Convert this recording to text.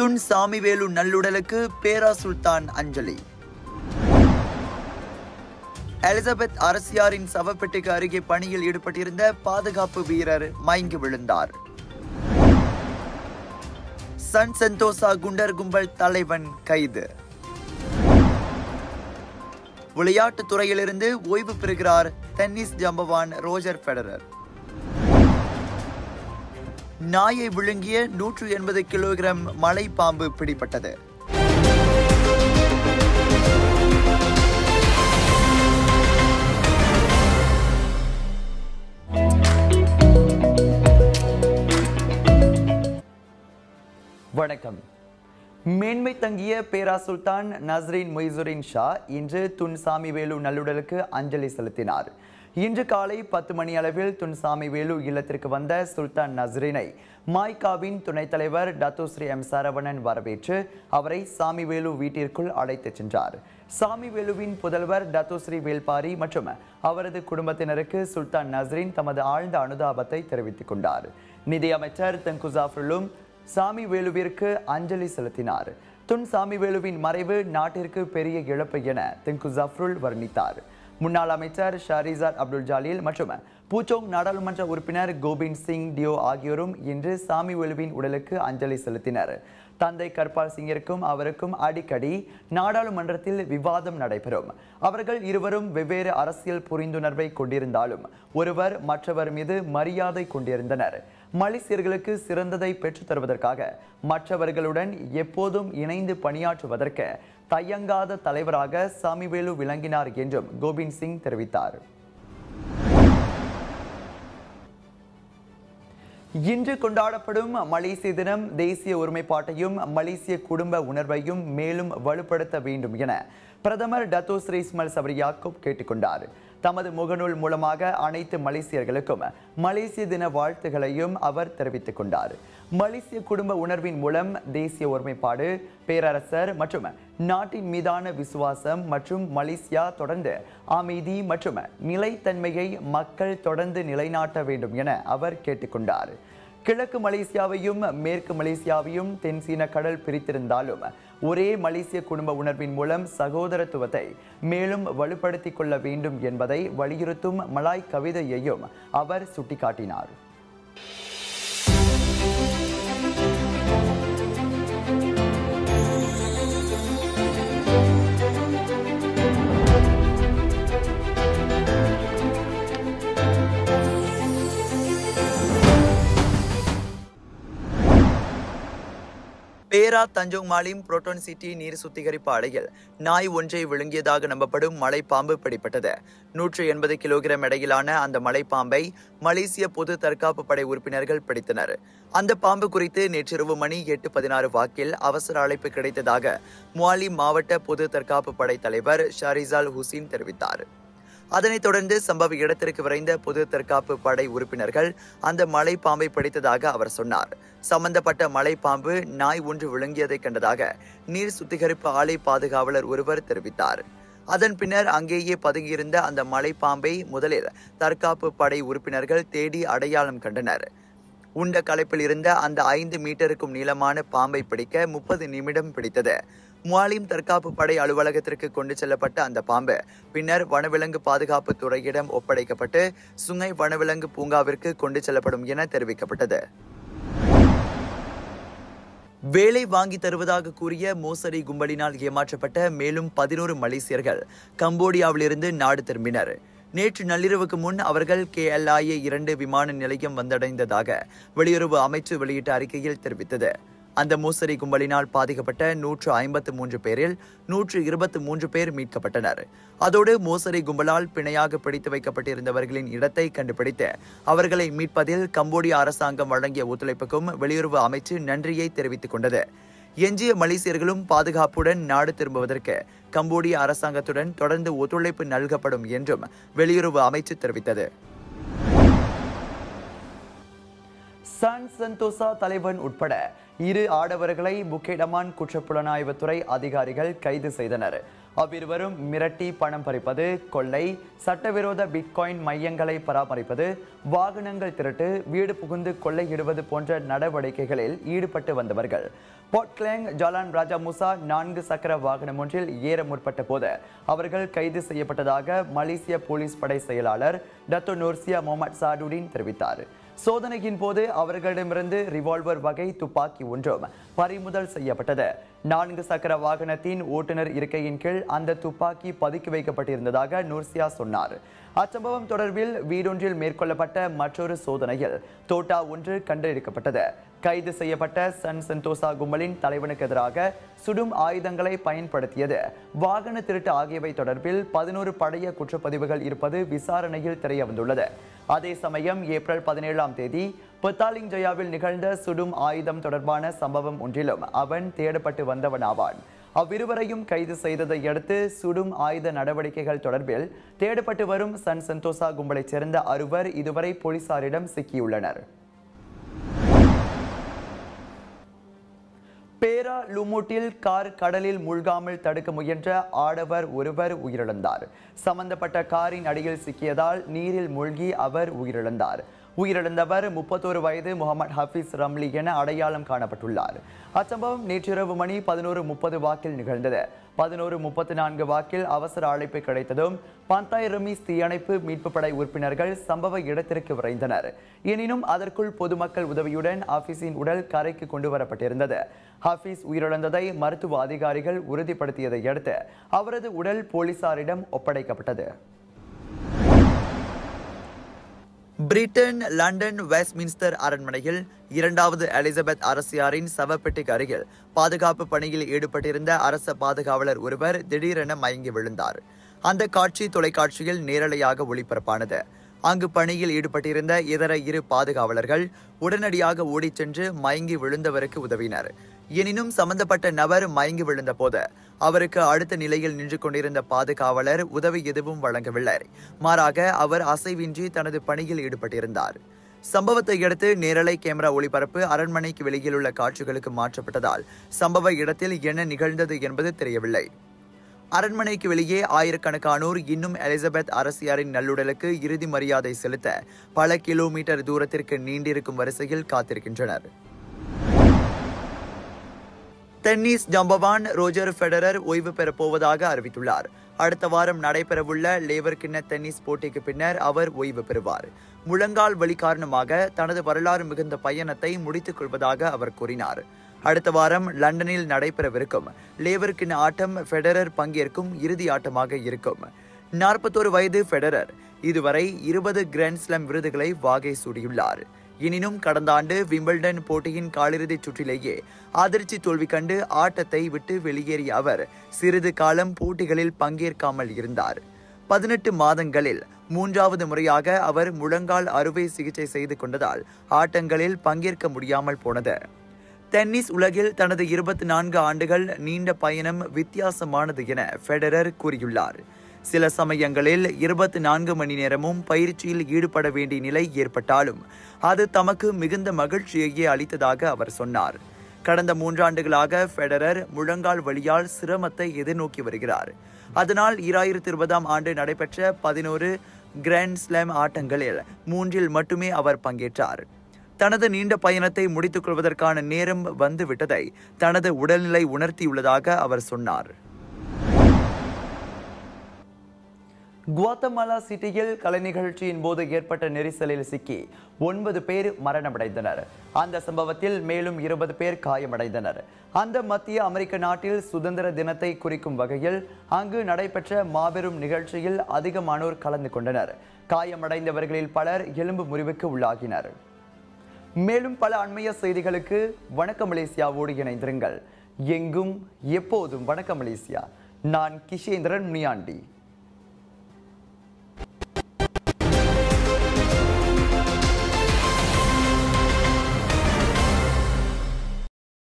முத்துன் சாமிவேலு நல்லுடலுக்கு பேரா சுல்தான் அஞ்சலி. எலிசபெத் அரசியாரின் சவப்பெட்டிக்கு அருகே பணியில் ஈடுபட்டிருந்த பாதுகாப்பு வீரர் மயங்கி விழுந்தார். சன் சென்தோசா குண்டர் கும்பல் தலைவன் கைது. விளையாட்டுத் துறையிலிருந்து ஓய்வு பெறுகிறார் டென்னிஸ் ஜம்பவான் ரோஜர் ஃபெடரர். நாயை விழுங்கிய நூற்று எண்பது கிலோகிராம் மலை பாம்பு பிடிபட்டது. வணக்கம். மேன்மை தங்கிய பேரா சுல்தான் நஸ்ரீன் மொய்சுரின் ஷா இன்று துன்சாமி வேலு நல்லுடலுக்கு அஞ்சலி செலுத்தினார். இன்று காலை பத்து மணி அளவில் துன்சாமி வேலு இல்லத்திற்கு வந்த சுல்தான் நஸ்ரீனை மாய்காவின் துணைத் தலைவர் டத்துஸ்ரீ எம் சரவணன் வரவேற்று அவரை சாமி வேலு வீட்டிற்குள் அழைத்துச் சென்றார். சாமி வேலுவின் புதல்வர் டத்துஸ்ரீ வேல்பாரி மற்றும் அவரது குடும்பத்தினருக்கு சுல்தான் நஸ்ரீன் தமது ஆழ்ந்த அனுதாபத்தை தெரிவித்துக் கொண்டார். நிதியமைச்சர் தங்குசாஃபுல்லும் சாமி வேலுவிற்கு அஞ்சலி செலுத்தினார். துன் சாமி வேலுவின் மறைவு நாட்டிற்கு பெரிய இழப்பு என திங்கு ஜஃப்ருல் வர்ணித்தார். முன்னாள் அமைச்சர் ஷாரிசார் அப்துல் ஜலீல் மற்றும் பூச்சோங் நாடாளுமன்ற உறுப்பினர் கோபிந்த் சிங் டியோ ஆகியோரும் இன்று சாமி வேலுவின் உடலுக்கு அஞ்சலி செலுத்தினர். தந்தை கர்பால் சிங்கிற்கும் அவருக்கும் அடிக்கடி நாடாளுமன்றத்தில் விவாதம் நடைபெறும். அவர்கள் இருவரும் வெவ்வேறு அரசியல் புரிந்துணர்வை கொண்டிருந்தாலும் ஒருவர் மற்றவர் மீது மரியாதை கொண்டிருந்தனர். மலேசியர்களுக்கு சிறந்ததை பெற்றுத் தருவதற்காக மற்றவர்களுடன் எப்போதும் இணைந்து பணியாற்றுவதற்கு தயங்காத தலைவராக சாமிவேலு விளங்கினார் என்றும் கோபிந்த் சிங் தெரிவித்தார். இன்று கொண்டாடப்படும் மலேசிய தினம் தேசிய ஒருமைப்பாட்டையும் மலேசிய குடும்ப உணர்வையும் மேலும் வலுப்படுத்த வேண்டும் என பிரதமர் டத்தோ ஸ்ரீஸ்மல் சபரியாக்கோப் கேட்டுக்கொண்டார் தமது முகநூல் மூலமாக அனைத்து மலேசியர்களுக்கும் மலேசிய தின வாழ்த்துகளையும் அவர் தெரிவித்துக் கொண்டார். மலேசிய குடும்ப உணர்வின் மூலம் தேசிய ஒருமைப்பாடு பேரரசர் மற்றும் நாட்டின் மீதான விசுவாசம் மற்றும் மலேசியா தொடர்ந்து அமைதி மற்றும் நிலைத்தன்மையை மக்கள் தொடர்ந்து நிலைநாட்ட வேண்டும் என அவர் கேட்டுக்கொண்டார் கிழக்கு மலேசியாவையும் மேற்கு மலேசியாவையும் தென் சீன கடல் பிரித்திருந்தாலும் ஒரே மலேசிய குடும்ப உணர்வின் மூலம் சகோதரத்துவத்தை மேலும் வலுப்படுத்திக் கொள்ள வேண்டும் என்பதை வலியுறுத்தும் மலாய் கவிதையையும் அவர் சுட்டிக்காட்டினார். பேரா தஞ்சோங் மாலிம் புரோட்டோன் சிட்டி நீர் சுத்திகரிப்பு ஆலையில் நாய் ஒன்றை விழுங்கியதாக நம்பப்படும் மலைப்பாம்பு பிடிப்பட்டது நூற்று எண்பது கிலோகிராம் எடையிலான அந்த மலைப்பாம்பை மலேசிய பொது தற்காப்பு படை உறுப்பினர்கள் பிடித்தனர். அந்த பாம்பு குறித்து நேற்றிரவு மணி எட்டு பதினாறு வாக்கில் அவசர அழைப்பு கிடைத்ததாக முவாலி மாவட்ட பொது தற்காப்பு படை தலைவர் ஷாரிசால் ஹுசீன் தெரிவித்தார். அதனைத் தொடர்ந்து சம்பவ இடத்திற்கு விரைந்த பொது தற்காப்பு படை உறுப்பினர்கள் அந்த மலை பாம்பை பிடித்ததாக அவர் சொன்னார். சம்பந்தப்பட்ட மலை பாம்பு நாய் ஒன்று விழுங்கியதை கண்டதாக நீர் சுத்திகரிப்பு ஆலை பாதுகாவலர் ஒருவர் தெரிவித்தார். அதன் பின்னர் அங்கேயே பதுங்கியிருந்த அந்த மலைப்பாம்பை முதலில் தற்காப்பு படை உறுப்பினர்கள் தேடி அடையாளம் கண்டனர். உண்ட கலைப்பில் இருந்த அந்த ஐந்து மீட்டருக்கும் நீளமான பாம்பை பிடிக்க முப்பது நிமிடம் பிடித்தது. முவாலிம் தற்காப்பு படை அலுவலகத்திற்கு கொண்டு செல்லப்பட்ட அந்த பாம்பு பின்னர் வனவிலங்கு பாதுகாப்பு துறையிடம் ஒப்படைக்கப்பட்டு சுங்கை வனவிலங்கு பூங்காவிற்கு கொண்டு செல்லப்படும் என தெரிவிக்கப்பட்டது. வேலை வாங்கி தருவதாக கூறிய மோசடி கும்பலினால் ஏமாற்றப்பட்ட மேலும் பதினோரு மலேசியர்கள் கம்போடியாவிலிருந்து நாடு திரும்பினர். நேற்று நள்ளிரவுக்கு முன் அவர்கள் கேஎல்ஐஏ இரண்டு விமான நிலையம் வந்தடைந்ததாக வெளியுறவு அமைச்சு வெளியிட்ட அறிக்கையில் தெரிவித்தது. அந்த மோசடி கும்பலினால் பாதிக்கப்பட்ட நூற்று ஐம்பத்து மூன்று பேரில் நூற்று இருபத்து மூன்று பேர் மீட்கப்பட்டனர். அதோடு மோசடி கும்பலால் பிணையாக பிடித்து வைக்கப்பட்டிருந்தவர்களின் இடத்தை கண்டுபிடித்து அவர்களை மீட்பதில் கம்போடிய அரசாங்கம் வழங்கிய ஒத்துழைப்புக்கும் வெளியுறவு அமைச்சு நன்றியை தெரிவித்துக் கொண்டது. எஞ்சிய மலேசியர்களும் பாதுகாப்புடன் நாடு திரும்புவதற்கு கம்போடிய அரசாங்கத்துடன் தொடர்ந்து ஒத்துழைப்பு நல்கப்படும் என்றும் வெளியுறவு அமைச்சு தெரிவித்தது. சான் சந்தோசா தலைவன் உட்பட இரு ஆடவர்களை புக்கேடமான் குற்றப்புலனாய்வுத்துறை அதிகாரிகள் கைது செய்தனர். அவ்விருவரும் மிரட்டி பணம் பறிப்பது கொள்ளை சட்டவிரோத பிட்காயின் மையங்களை பராமரிப்பது வாகனங்கள் திருட்டு வீடு புகுந்து கொள்ளையிடுவது போன்ற நடவடிக்கைகளில் ஈடுபட்டு வந்தவர்கள். போட்லேங் ஜாலான் ராஜா முசா நான்கு சக்கர வாகனம் ஒன்றில் ஏற முற்பட்ட போது அவர்கள் கைது செய்யப்பட்டதாக மலேசிய போலீஸ் படை செயலாளர் டத்தோ நோர்சியா முகமது சாடுடின் தெரிவித்தார். சோதனையின் போது அவர்களிடமிருந்து ரிவால்வர் வகை துப்பாக்கி ஒன்றும் பறிமுதல் செய்யப்பட்டது. நான்கு சக்கர வாகனத்தின் ஓட்டுநர் இருக்கையின் கீழ் அந்த துப்பாக்கி பதுக்கி வைக்கப்பட்டிருந்ததாக நூர்சியா சொன்னார். அச்சம்பவம் தொடர்பில் வீடொன்றில் மேற்கொள்ளப்பட்ட மற்றொரு சோதனையில் தோட்டா ஒன்று கண்டெடுக்கப்பட்டது. கைது செய்யப்பட்ட சன் சந்தோசா கும்பலின் தலைவனுக்கு எதிராக சுடும் ஆயுதங்களை பயன்படுத்தியது. வாகன திருட்டு ஆகியவை தொடர்பில் பதினோரு பழைய குற்றப்பதிவுகள் இருப்பது விசாரணையில் தெரிய வந்துள்ளது அதே சமயம் ஏப்ரல் பதினேழாம் தேதி பத்தாலிங் ஜயாவில் நிகழ்ந்த சுடும் ஆயுதம் தொடர்பான சம்பவம் ஒன்றிலும் அவன் தேடப்பட்டு வந்தவன் ஆவான். அவ்விருவரையும் கைது செய்ததை அடுத்து சுடும் ஆயுத நடவடிக்கைகள் தொடர்பில் தேடப்பட்டு வரும் சன் சந்தோசா கும்பலைச் சேர்ந்த அறுவர் இதுவரை போலீசாரிடம் சிக்கியுள்ளனர். பேரா லுமூட்டில் கார் கடலில் மூழ்காமல் தடுக்க முயன்ற ஆடவர் ஒருவர் உயிரிழந்தார். சம்பந்தப்பட்ட காரின் அடியில் சிக்கியதால் நீரில் மூழ்கி அவர் உயிரிழந்தார். உயிரிழந்தவர் முப்பத்தோரு வயது முகமது ஹபீஸ் ரம்லி என அடையாளம் காணப்பட்டுள்ளார். அச்சம்பவம் நேற்றிரவு மணி பதினோரு முப்பது வாக்கில் நிகழ்ந்தது. பதினோரு முப்பத்தி நான்கு வாக்கில் அவசர அழைப்பு கிடைத்ததும் பந்தாய் ரமீஸ் தீயணைப்பு மீட்பு படை உறுப்பினர்கள் சம்பவ இடத்திற்கு விரைந்தனர். எனினும் அதற்குள் பொதுமக்கள் உதவியுடன் ஹாஃபீஸின் உடல் கரைக்கு கொண்டு வரப்பட்டிருந்தது ஹாஃபீஸ் உயிரிழந்ததை மருத்துவ அதிகாரிகள் உறுதிப்படுத்தியதை அடுத்து அவரது உடல் போலீசாரிடம் ஒப்படைக்கப்பட்டது. பிரிட்டன் லண்டன் வெஸ்ட்மின்ஸ்டர் அரண்மனையில் இரண்டாவது எலிசபெத் அரசியாரின் சவப்பெட்டிக்கு அருகில் பாதுகாப்பு பணியில் ஈடுபட்டிருந்த அரச பாதுகாவலர் ஒருவர் திடீரென மயங்கி விழுந்தார். அந்த காட்சி தொலைக்காட்சியில் நேரலையாக ஒளிபரப்பானது. அங்கு பணியில் ஈடுபட்டிருந்த இதர இரு பாதுகாவலர்கள் உடனடியாக ஓடிச் சென்று மயங்கி விழுந்தவருக்கு உதவினர். எனினும் சம்பந்தப்பட்ட நபர் மயங்கி விழுந்தபோது அவருக்கு அடுத்த நிலையில் நின்று கொண்டிருந்த பாதுகாவலர் உதவி எதுவும் வழங்கவில்லை. மாறாக அவர் அசைவின்றி தனது பணியில் ஈடுபட்டிருந்தார். சம்பவத்தை அடுத்து நேரலை கேமரா ஒளிபரப்பு அரண்மனைக்கு வெளியில் உள்ள காட்சிகளுக்கு மாற்றப்பட்டதால் சம்பவ இடத்தில் என்ன நிகழ்ந்தது என்பது தெரியவில்லை. அரண்மனைக்கு வெளியே ஆயிரக்கணக்கானோர் இன்னும் எலிசபெத் அரசியாரின் நல்லுடலுக்கு இறுதி மரியாதை செலுத்த பல கிலோமீட்டர் தூரத்திற்கு நீண்டிருக்கும் வரிசையில் காத்திருக்கின்றனர். டென்னிஸ் ஜம்பவான் ரோஜர் ஃபெடரர் ஓய்வு பெறப்போவதாக அறிவித்துள்ளார். அடுத்த வாரம் நடைபெறவுள்ள லேவர் கிண்ண டென்னிஸ் போட்டிக்கு பின்னர் அவர் ஓய்வு பெறுவார். முழங்கால் வலி காரணமாக தனது வரலாறு மிகுந்த பயணத்தை முடித்துக் கொள்வதாக அவர் கூறினார். அடுத்த வாரம் லண்டனில் நடைபெறவிருக்கும் லேவர் கிண்ண ஆட்டம் ஃபெடரர் பங்கேற்கும் இறுதி ஆட்டமாக இருக்கும். நாற்பத்தோரு வயது ஃபெடரர். இதுவரை இருபது கிராண்ட்ஸ்லாம் விருதுகளை வாகை சூடியுள்ளார். எனினும் கடந்த ஆண்டு விம்பிள்டன் போட்டியின் காலிறுதிச் சுற்றிலேயே அதிர்ச்சி தோல்வி கண்டு ஆட்டத்தை விட்டு வெளியேறிய அவர் சிறிது காலம் போட்டிகளில் பங்கேற்காமல் இருந்தார். பதினெட்டு மாதங்களில் மூன்றாவது முறையாக அவர் முழங்கால் அறுவை சிகிச்சை செய்து கொண்டதால் ஆட்டங்களில் பங்கேற்க முடியாமல் போனது. டென்னிஸ் உலகில் தனது இருபத்தி நான்கு ஆண்டுகள் நீண்ட பயணம் வித்தியாசமானது என ஃபெடரர் கூறியுள்ளார். சில சமயங்களில் இருபத்தி நான்கு மணி நேரமும் பயிற்சியில் ஈடுபட வேண்டிய நிலை ஏற்பட்டாலும் அது தமக்கு மிகுந்த மகிழ்ச்சியையே அளித்ததாக அவர் சொன்னார். கடந்த மூன்றாண்டுகளாக ஃபெடரர் முழங்கால் வழியால் சிரமத்தை எதிர்நோக்கி வருகிறார். அதனால் ஈராயிரத்தி இருபதாம் ஆண்டு நடைபெற்ற பதினோரு கிராண்ட் ஸ்லாம் ஆட்டங்களில் மூன்றில் மட்டுமே அவர் பங்கேற்றார். தனது நீண்ட பயணத்தை முடித்துக் கொள்வதற்கான நேரம் வந்துவிட்டதை தனது உடல்நிலை உணர்த்தியுள்ளதாக அவர் சொன்னார். குவாத்தமாலா சிட்டியில் கலை நிகழ்ச்சியின் போது ஏற்பட்ட நெரிசலில் சிக்கி ஒன்பது பேர் மரணமடைந்தனர். அந்த சம்பவத்தில் மேலும் இருபது பேர் காயமடைந்தனர். அந்த மத்திய அமெரிக்க நாட்டில் சுதந்திர தினத்தை குறிக்கும் வகையில் அங்கு நடைபெற்ற மாபெரும் நிகழ்ச்சியில் அதிகமானோர் கலந்து கொண்டனர். காயமடைந்தவர்களில் பலர் எலும்பு முறிவுக்கு உள்ளாகினர். மேலும் பல அண்மைய செய்திகளுக்கு வணக்கம் மலேசியாவோடு இணைந்திருங்கள். எங்கும் எப்போதும் வணக்கம் மலேசியா. நான் கிஷேந்திரன் முனியாண்டி